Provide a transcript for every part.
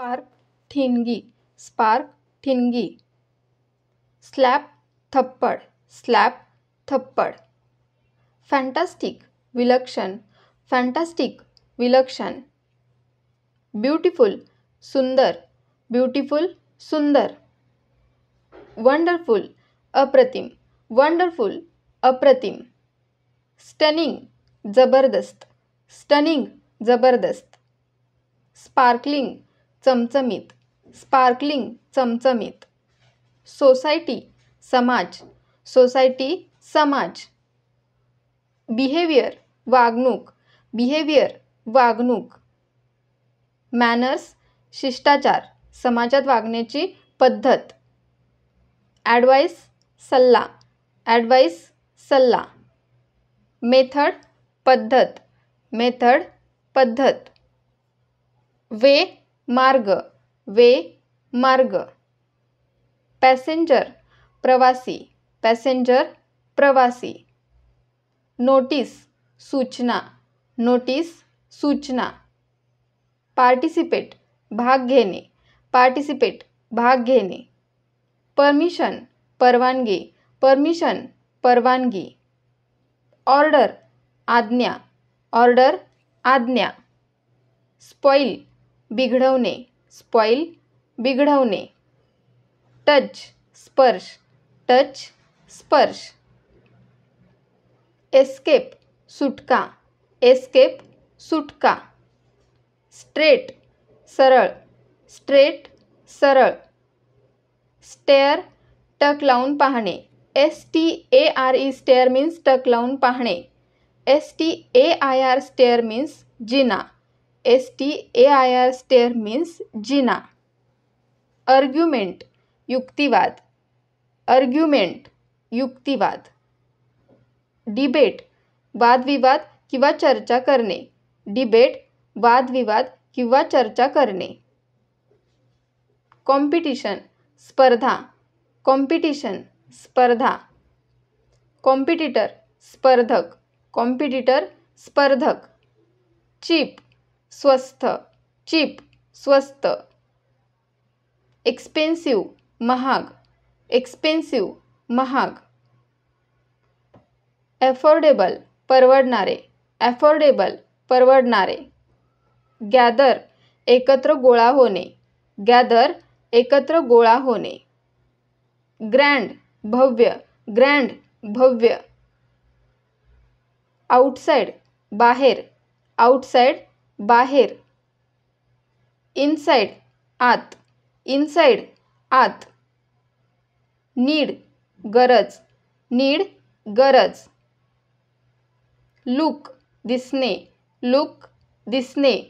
Spark ठिणगी spark ठिणगी. Slap थप्पड स्लॅप थप्पड. फॅन्टास्टिक विलक्षण फॅन्टास्टिक विलक्षण. ब्युटिफुल सुंदर ब्युटिफुल सुंदर. वंडरफुल अप्रतिम वंडरफुल अप्रतिम. स्टनिंग जबरदस्त स्टनिंग जबरदस्त. स्पार्कलिंग चमचमीत. स्पार्कलिंग चमचमीत. सोसायटी समाज. सोसायटी समाज. बिहेवियर वागणूक. बिहेवियर वागणूक. मॅनर्स शिष्टाचार. समाजात वागण्याची पद्धत. ॲडवाईस सल्ला. ॲडवाईस सल्ला. मेथड पद्धत. मेथड पद्धत. वे मार्ग, वे मार्ग. पॅसेंजर, प्रवासी. पॅसेंजर, प्रवासी. नोटीस, सूचना. नोटीस, सूचना. पार्टिसिपेट, भाग घेणे. पार्टिसिपेट, भाग घेणे. परमिशन, परवानगी. परमिशन, परवानगी. ऑर्डर, आज्ञा. ऑर्डर, आज्ञा. स्पॉईल बिघडवणे. स्पॉईल बिघडवणे. टच स्पर्श. टच स्पर्श. एस्केप सुटका. एस्केप सुटका. स्ट्रेट सरळ. स्ट्रेट सरळ. स्टेअर टक लावून पाहणे. S T A R E stare means टक लावून पाहणे. S T A I R stair means Jinnah. S T A I R stair means Jinnah. Argument युक्तिवाद। अर्ग्युमेंट युक्तिवाद। डिबेट वादविवाद किंवा चर्चा करणे। डिबेट वादविवाद किंवा चर्चा करणे। कॉम्पिटिशन स्पर्धा। कॉम्पिटिशन स्पर्धा। कॉम्पिटिटर स्पर्धक। कॉम्पिटिटर स्पर्धक। चीप स्वस्त चीप स्वस्त एक्सपेन्सिव महाग. एक्सपेन्सिव महाग. ॲफोर्डेबल परवडणारे. ॲफोर्डेबल परवडणारे. गॅदर एकत्र गोळा होणे. गॅदर एकत्र गोळा होणे. ग्रँड भव्य. ग्रँड भव्य. आउटसाईड बाहेर. आउटसाईड बाहेर. इनसाईड आत. इनसाईड आत. नीड गरज. नीड गरज. लुक दिसणे. लुक दिसणे.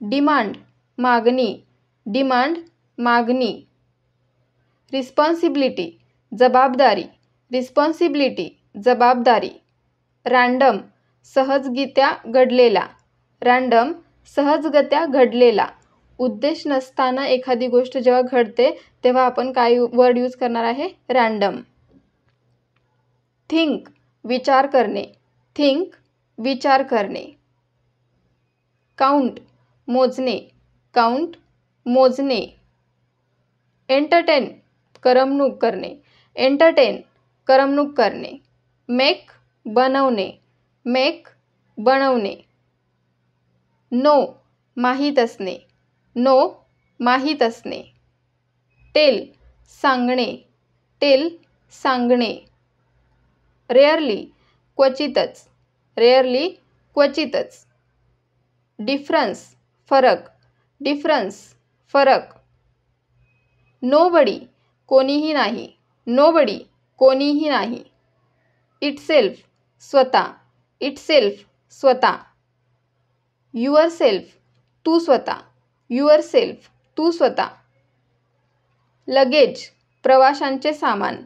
डिमांड मागणी. डिमांड मागणी. रिस्पॉन्सिबिलिटी जबाबदारी. रिस्पॉन्सिबिलिटी जबाबदारी. रँडम सहजगित्या घडलेला. रँडम सहजगत्या घडलेला. उद्देश नसताना एखादी गोष्ट जेव्हा घडते तेव्हा आपण काय वर्ड यूज करणार आहे? रँडम थिंक विचार करणे. थिंक विचार करणे. काउंट मोजणे. काउंट मोजणे. एंटरटेन करमणूक करणे. एंटरटेन करमणूक करणे. मेक बनवणे. मेक बनवणे. नो माहीत असणे. नो माहीत असणे. टेल सांगणे. टेल सांगणे. रेअरली क्वचितच. रेअरली क्वचितच. डिफरन्स फरक. डिफरन्स फरक. नोबडी कोणीही नाही. नोबडी कोणीही नाही. इटसेल्फ स्वतः. इटसेल्फ स्वतः. युअर सेल्फ तू स्वतः. युअर सेल्फ तू स्वतः. लगेज प्रवाशांचे सामान.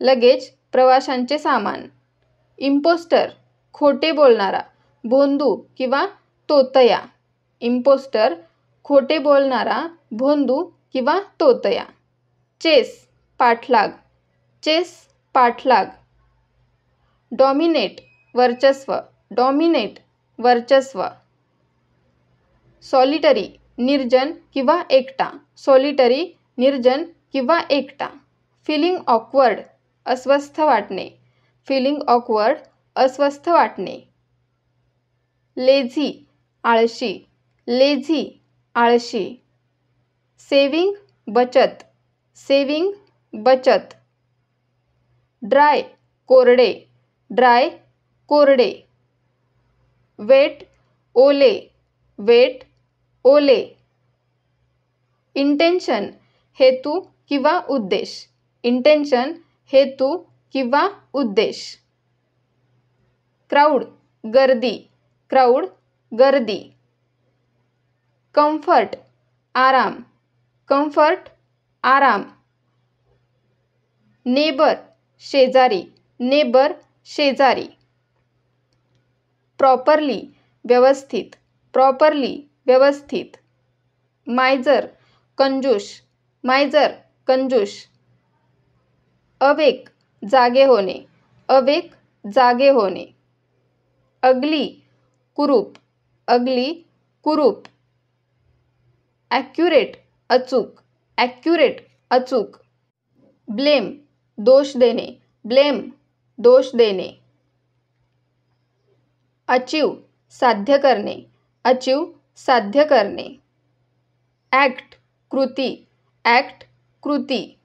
लगेज प्रवाशांचे सामान. इम्पोस्टर खोटे बोलणारा. भोंदू किंवा तोतया. इम्पोस्टर खोटे बोलणारा भोंदू किंवा तोतया. चेस पाठलाग. चेस पाठलाग. डॉमिनेट वर्चस्व. डॉमिनेट वर्चस्व. सॉलिटरी निर्जन किंवा एकटा. सॉलिटरी निर्जन किंवा एकटा. फिलिंग ऑकवर्ड अस्वस्थ वाटणे. फिलिंग ऑकवर्ड अस्वस्थ वाटणे. लेझी आळशी. लेझी आळशी. सेविंग बचत. सेविंग बचत. ड्राय कोरडे. ड्राय कोरडे. वेट ओले. वेट ओले. इंटेन्शन हेतू किंवा उद्देश. इंटेन्शन हेतू किंवा उद्देश. क्राऊड गर्दी. क्राऊड गर्दी. कम्फर्ट आराम. कम्फर्ट आराम. नेबर शेजारी. नेबर शेजारी. प्रॉपरली व्यवस्थित प्रॉपरली व्यवस्थित. मायजर कंजूश मायजर कंजूश अवेक जागे होणे अवेक जागे होणे. अगली कुरूप अगली कुरूप. ॲक्युरेट अचूक ॲक्युरेट अचूक. ब्लेम दोष देणे ब्लेम दोष देणे. अचीव साध्य करणे, अचीव साध्य करणे. ॲक्ट कृती ॲक्ट कृती.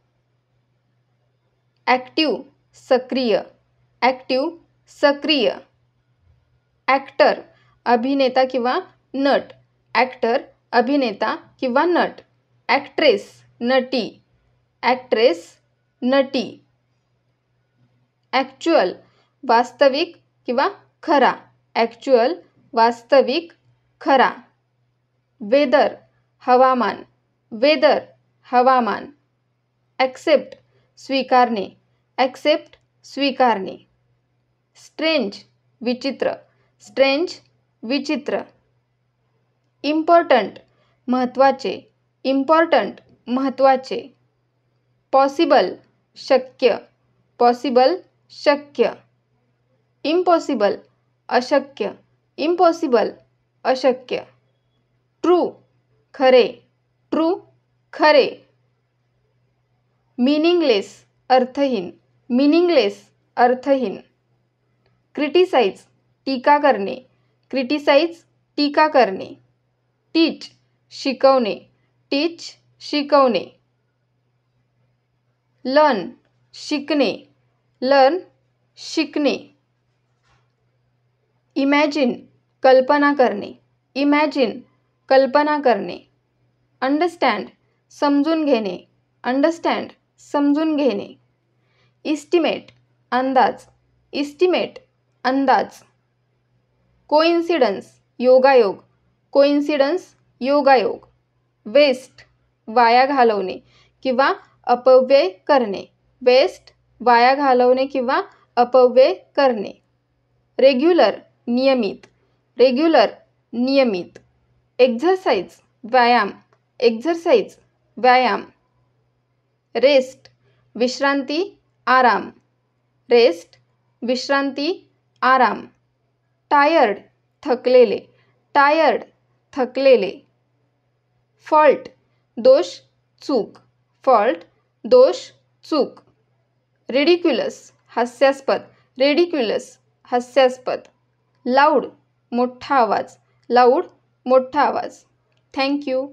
ॲक्टिव सक्रिय ॲक्टिव सक्रिय. ॲक्टर अभिनेता किंवा नट. ॲक्टर अभिनेता किंवा नट. ॲक्ट्रेस नटी. ॲक्ट्रेस नटी. ॲक्च्युअल वास्तविक किंवा खरा. ॲक्च्युअल वास्तविक खरा. वेदर हवामान. वेदर हवामान. ॲक्सेप्ट स्वीकारणे. ॲक्सेप्ट स्वीकारणे. स्ट्रेंज विचित्र. स्ट्रेंज विचित्र. इम्पॉर्टंट महत्त्वाचे इम्पॉर्टंट महत्त्वाचे पॉसिबल शक्य. पॉसिबल शक्य. इम्पॉसिबल अशक्य. इम्पॉसिबल अशक्य. ट्रू खरे. ट्रू खरे. मिनिंगलेस अर्थहीन. मिनिंगलेस अर्थहीन. क्रिटिसाइज टीका करणे. क्रिटिसाइज टीका करणे. टीच शिकवणे. टीच शिकवणे. लर्न शिकणे. लर्न शिकणे. इमॅजिन कल्पना करणे. इमॅजिन कल्पना करणे. अंडरस्टँड समजून घेणे. अंडरस्टँड समजून घेणे. इस्टिमेट अंदाज. इस्टिमेट अंदाज. कोइन्सिडन्स योगायोग. कोइन्सिडन्स योगायोग. वेस्ट वाया घालवणे किंवा अपव्यय करणे. वेस्ट वाया घालवणे किंवा अपव्यय करणे. रेग्युलर नियमित. रेग्युलर नियमित. एक्झरसाइज व्यायाम. एक्झरसाइज व्यायाम. रेस्ट विश्रांती आराम. रेस्ट विश्रांती आराम. टायर्ड थकलेले. टायर्ड थकलेले. फॉल्ट दोष चूक. फॉल्ट दोष चूक. रेडिक्युलस हास्यास्पद. रेडिक्युलस हास्यास्पद. लाऊड मोठा आवाज लाऊड मोठा आवाज. थँक्यू